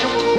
Sergeant.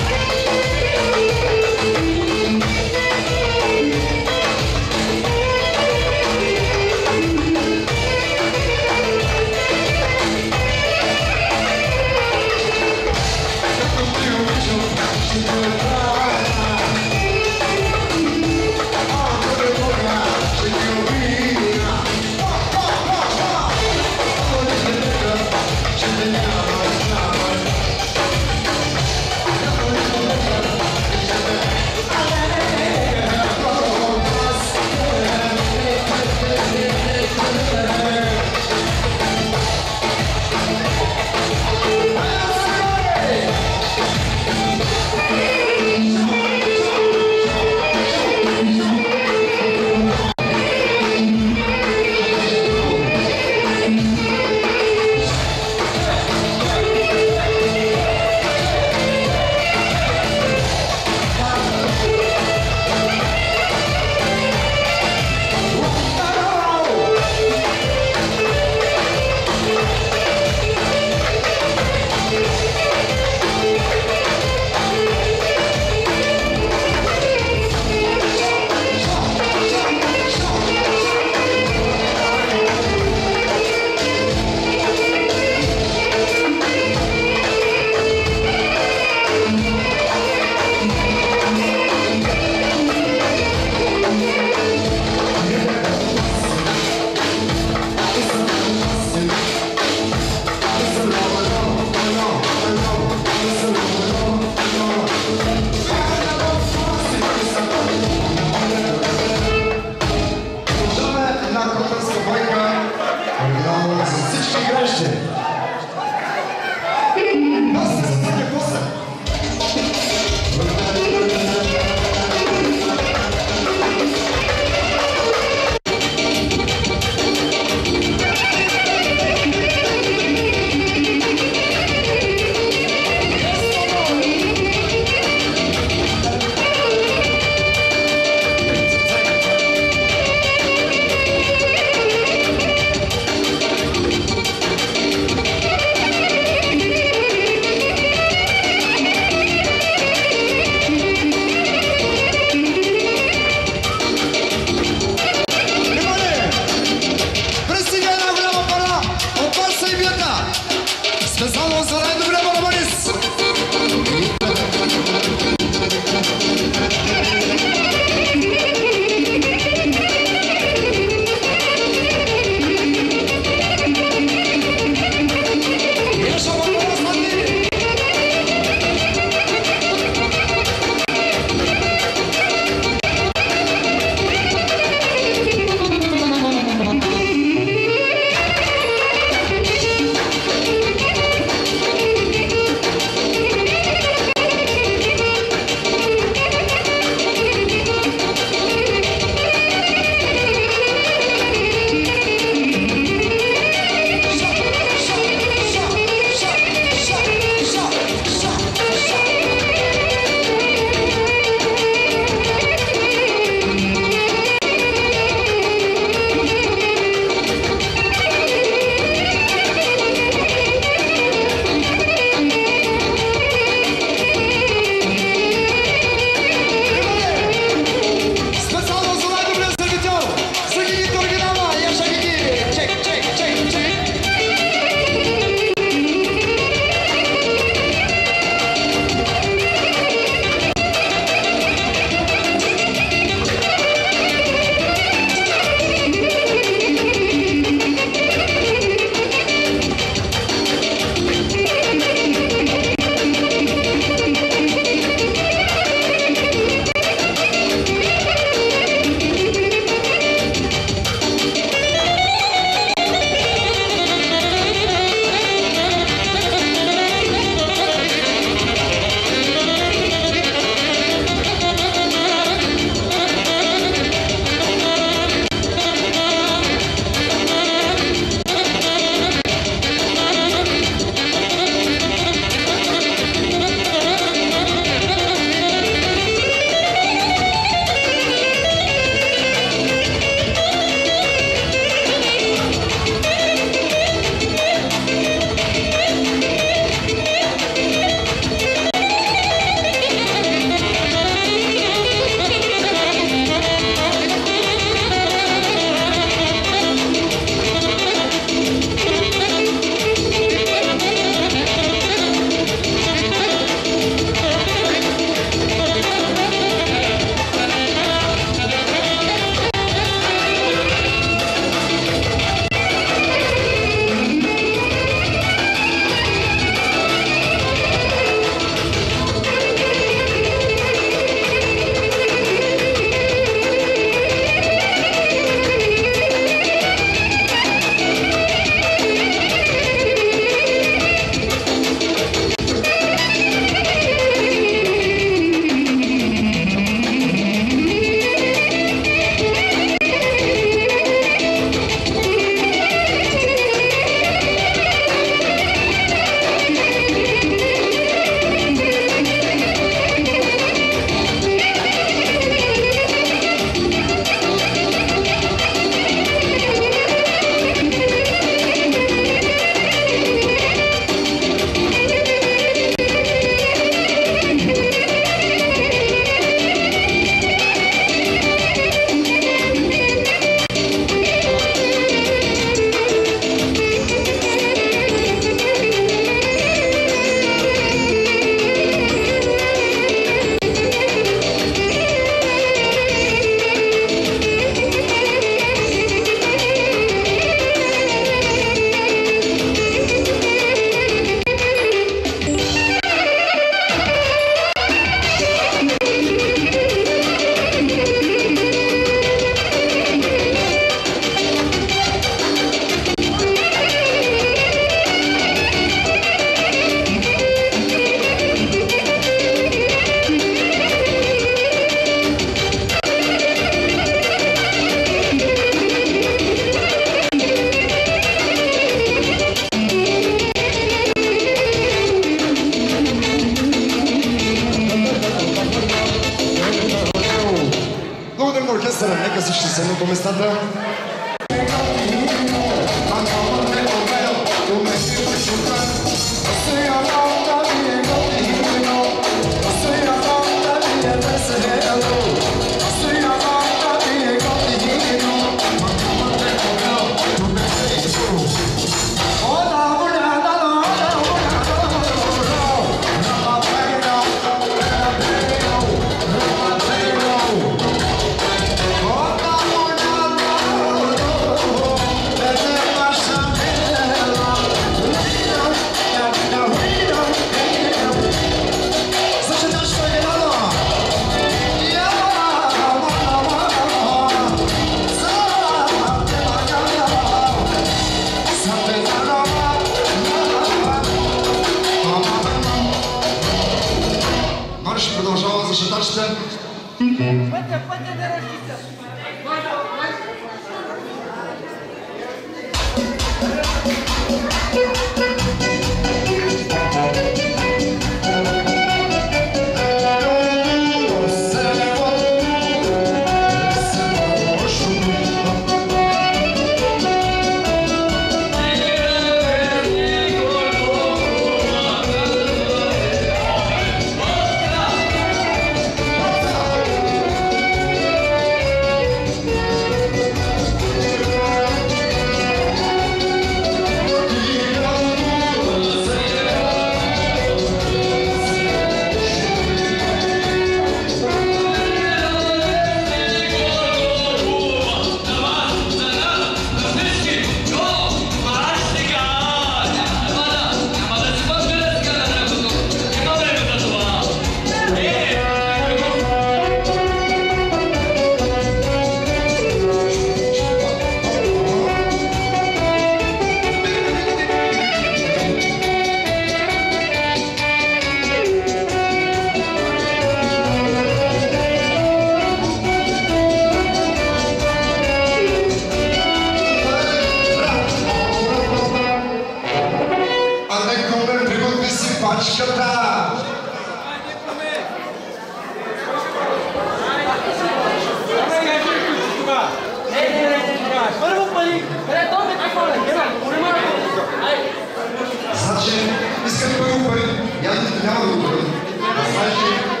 Obrigado, né,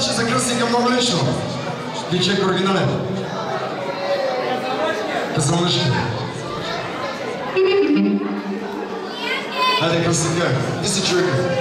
значи за крстника много лично. Ти чека оригинален. Да се Казалнишки. Хайде, крстника, ти си човека.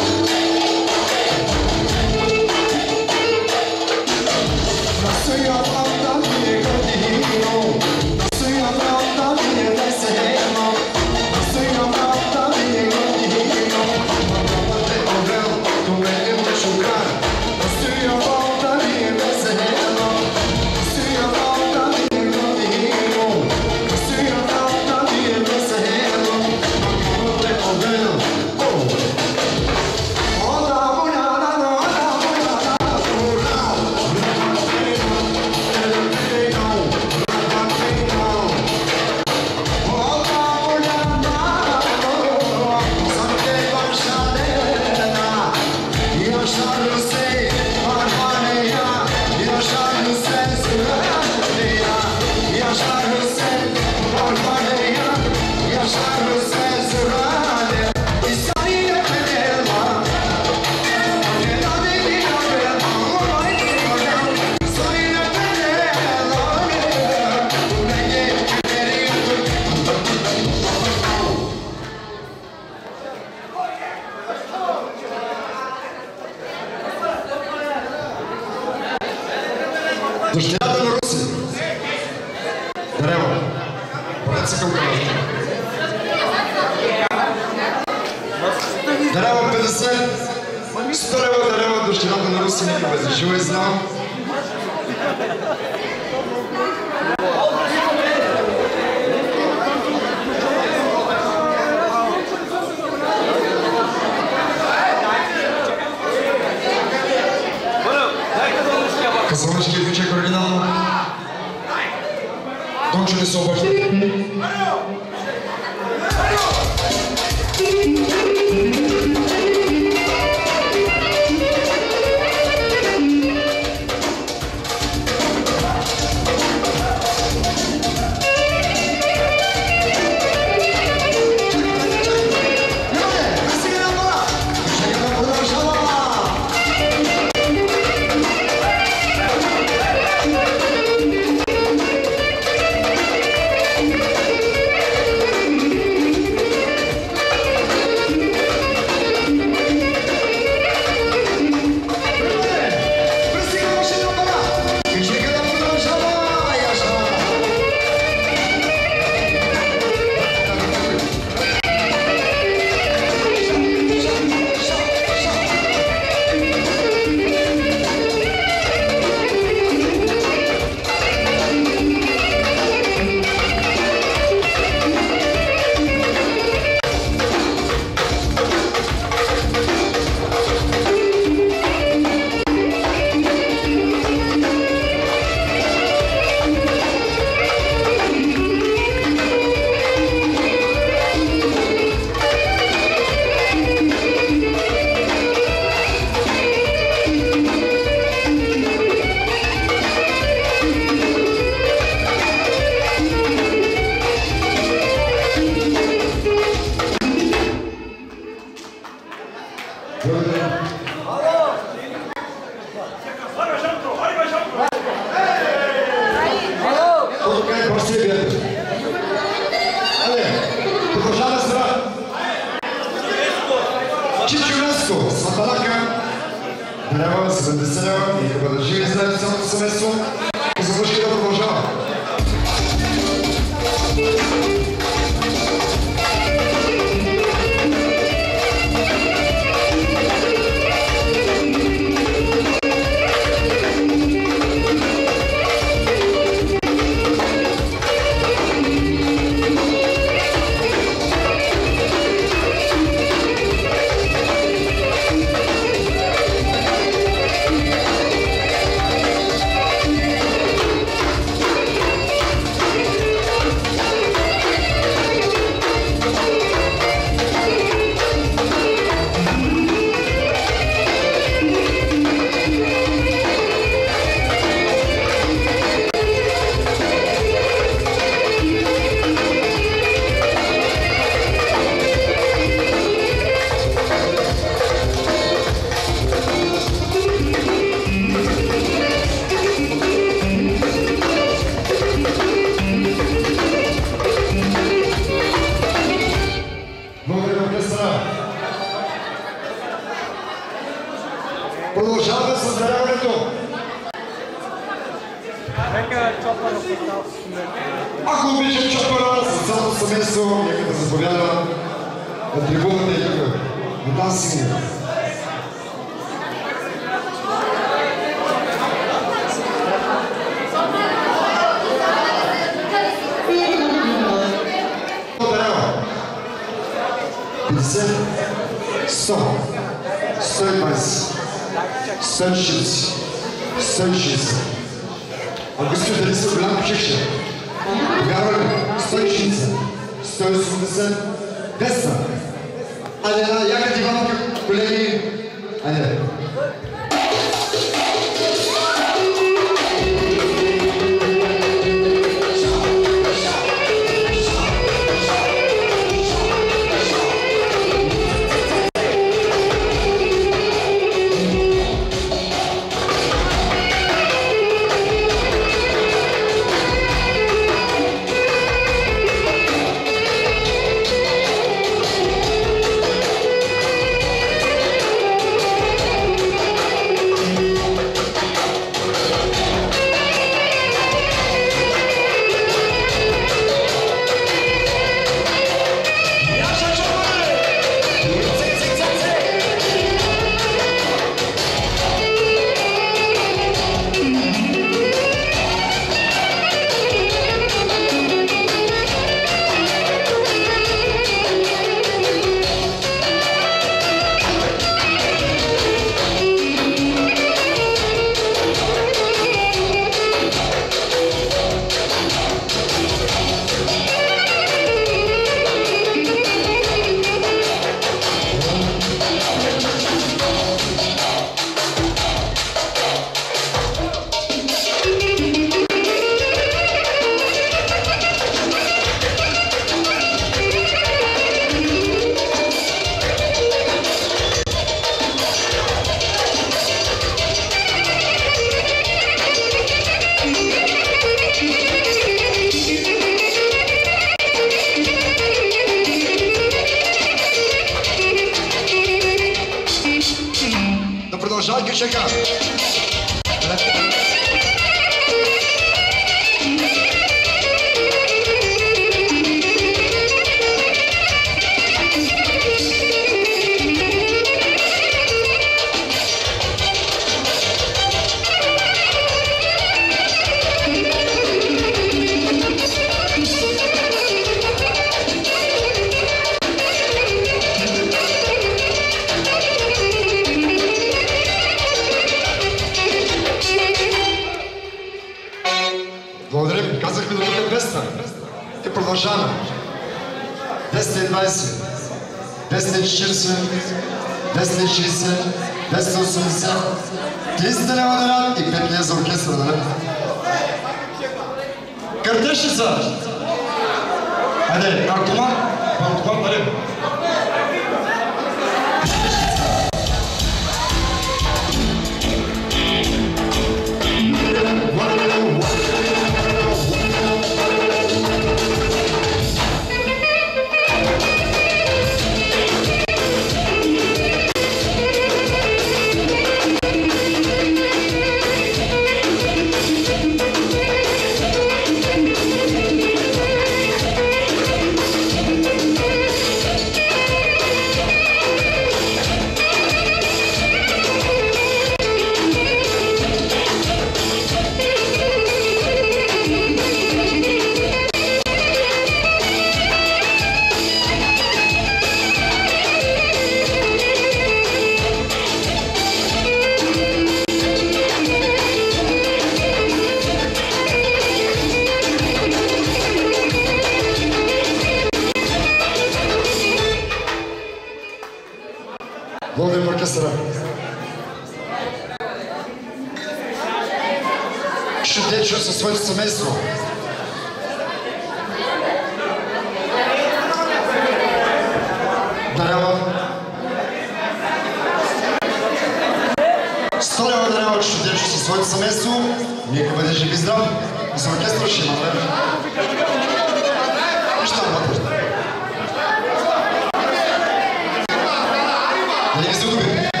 Amen.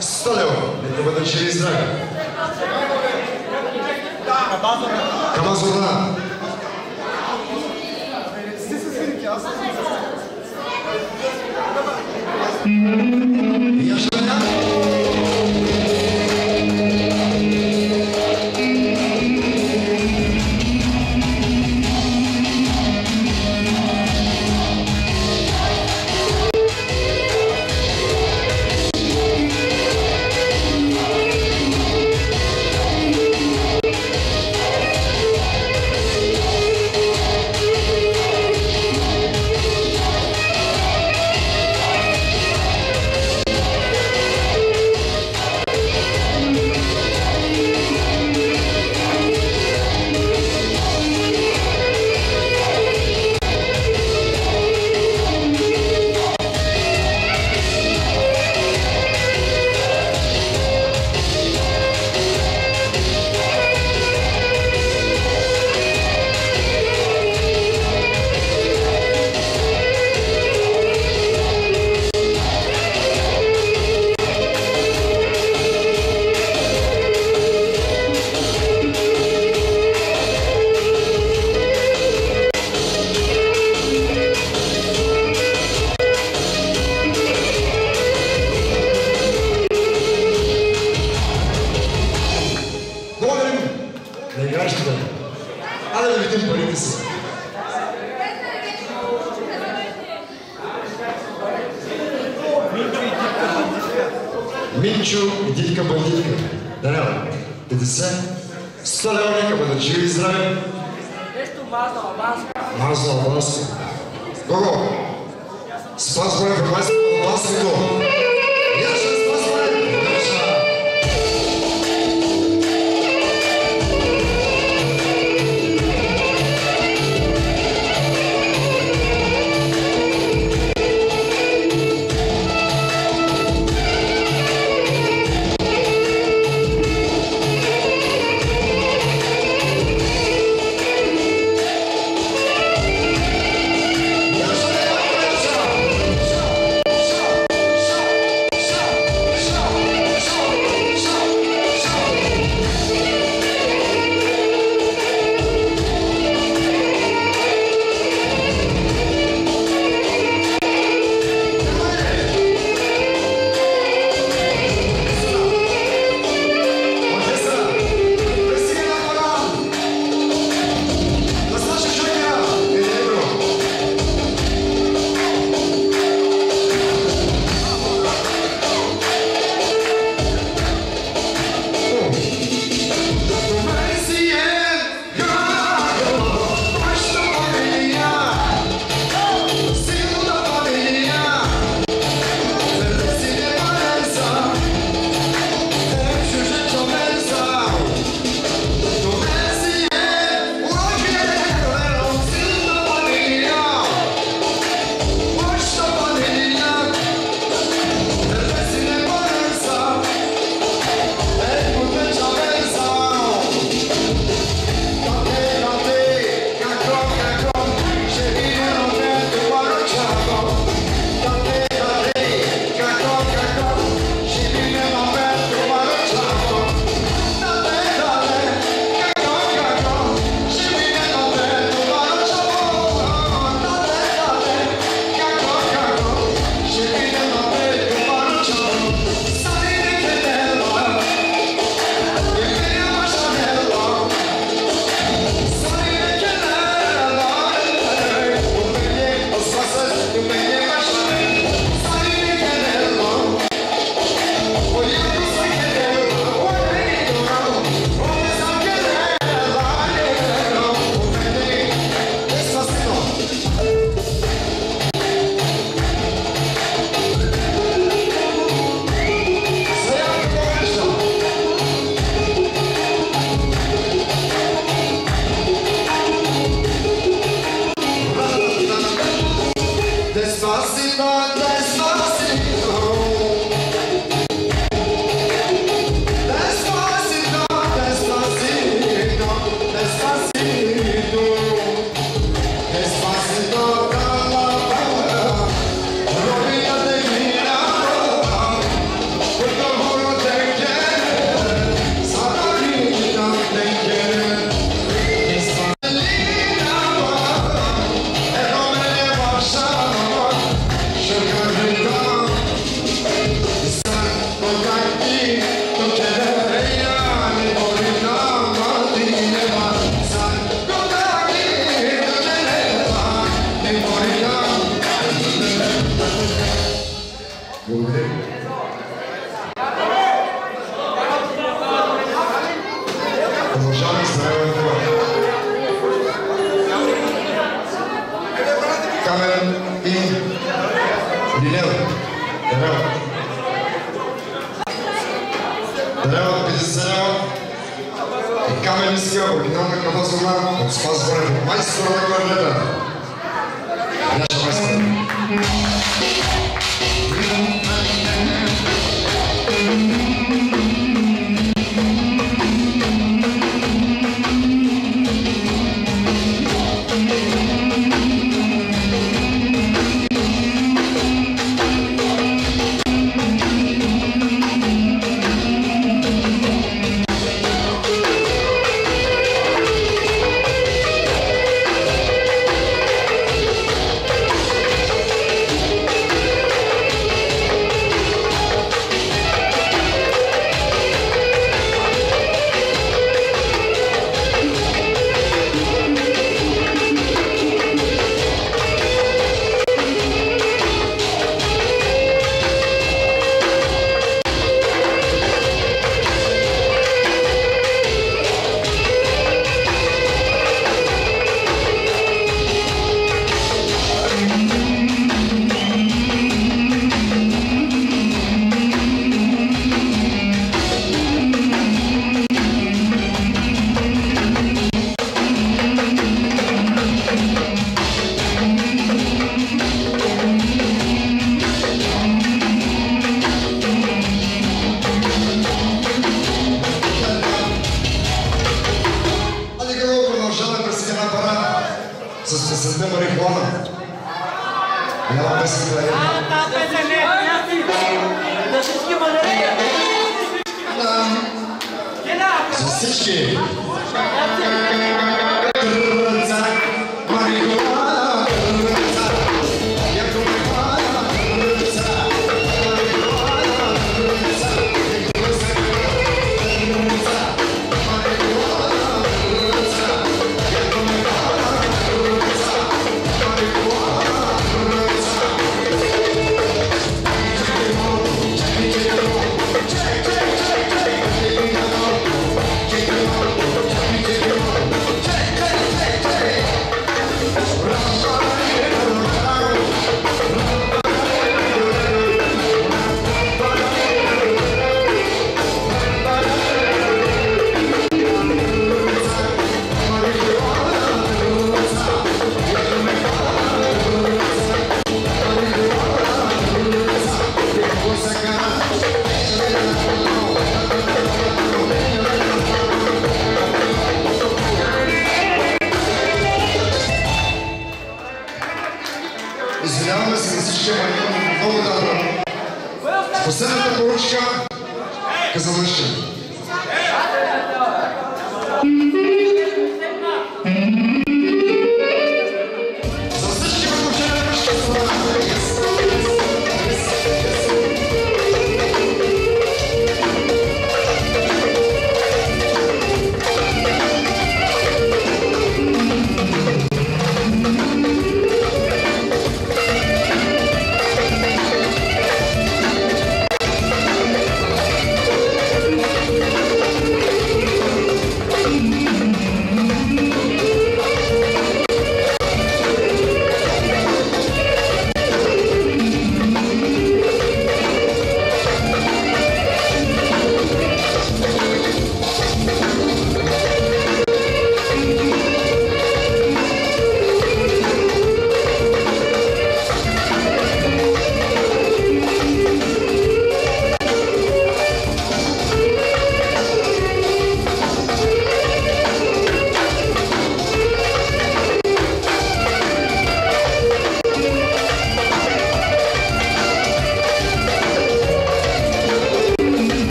Stolevo, нека бъдат живи и здрави. Камазовна. Камазовна.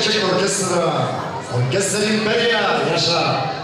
Чечек оркестры оркестрин бәйя яша